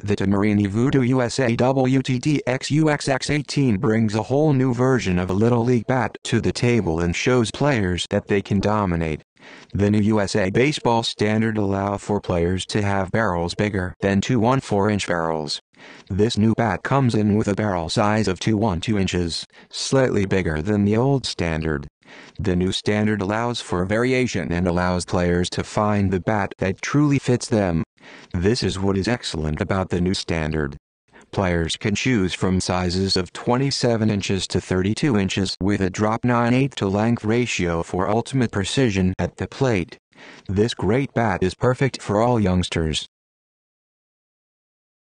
The DeMarini Voodoo USA WTD XUXX18 brings a whole new version of a Little League bat to the table and shows players that they can dominate. The new USA Baseball standard allow for players to have barrels bigger than two 1-4-inch barrels. This new bat comes in with a barrel size of 2-1-2 inches, slightly bigger than the old standard. The new standard allows for variation and allows players to find the bat that truly fits them. This is what is excellent about the new standard. Players can choose from sizes of 27 inches to 32 inches with a drop 9-8 to length ratio for ultimate precision at the plate. This great bat is perfect for all youngsters.